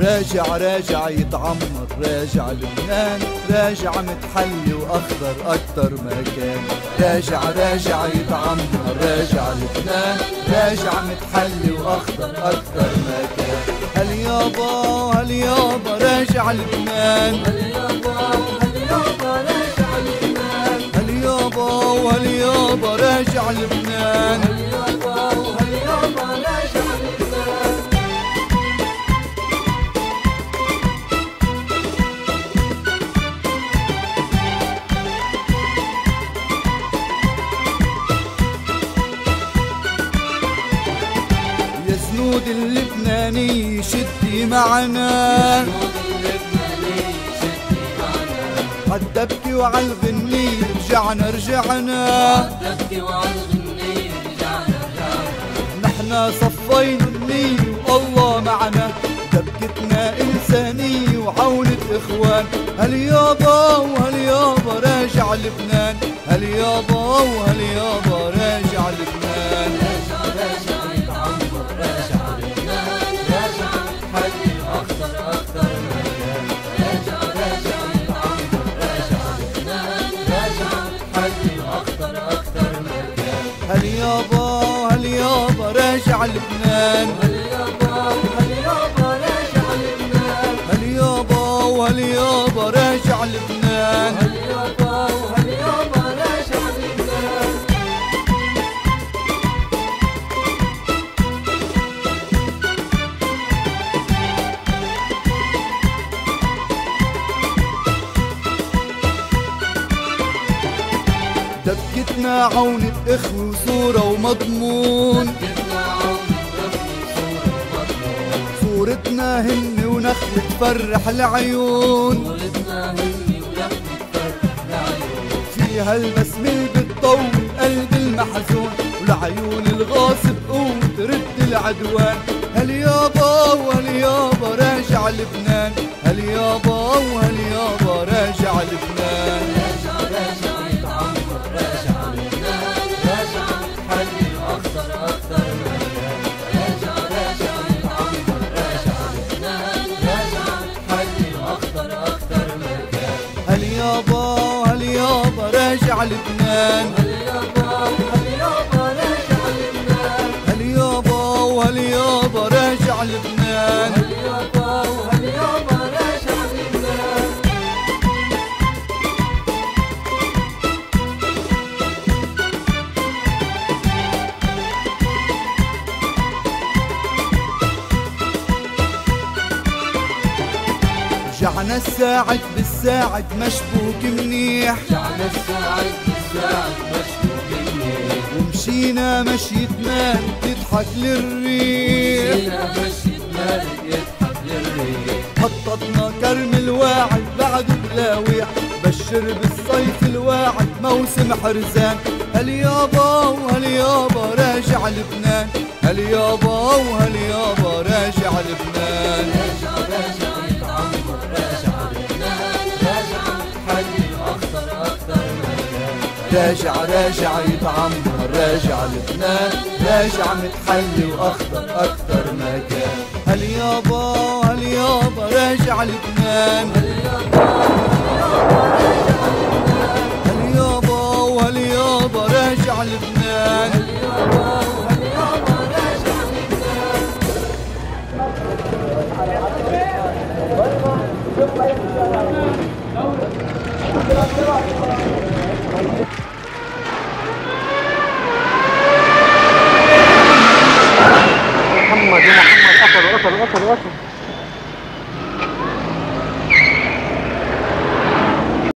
راجع راجع يتعمر. راجع لبنان راجع متحلي وأخضر أكتر مكان. راجع راجع يتعمر. راجع لبنان راجع متحلي وأخضر أكتر مكان. هل يابا هل يابا راجع لبنان. هل يابا هل يابا راجع لبنان. هل يابا وهل يابا راجع لبنان اللبناني شدي معنا جنود اللبناني شدي معنا. عالدبكة وعالغني رجعنا رجعنا. وعالغنية رجعنا رجعنا نحنا صفينا النية والله معنا. دبكتنا إنسانية وعونة إخوان. هل يابا وهل يابا راجع لبنان؟ هل يابا وهل يابا راجع لبنان؟ راجع لبنان هل يابا راجع لبنان هل يابا وهل راجع لبنان هل يابا هل يابا راجع لبنان دبكتنا عونة إخوة وصورة ومضمون. تفرح العيون. فيها البسمة بتطول قلب المحزون والعيون الغاصب قوة ترد العدوان. هل يابا وهل يابا راجع لبنان؟ هل يابا وهل يابا لبنان رجعنا الساعد بالساعد مشبوك منيح. جعل الساعد بالساعد مشكوك منيح. ومشينا مشية مان تضحك للريح. فينا مشيت مالك يضحك للريح. خططنا كرم الواعد بعده بلاويح بشر بالصيف الواعد موسم حرزان. هل يابا وهل يابا راجع لبنان؟ هل يابا وهل يابا راجع راجع يتعمر راجع لبنان. راجع متحلي وأخضر أكتر مكان. هل يابا هل يابا راجع لبنان. هل يابا وهل يابا راجع لبنان. por abajo, por.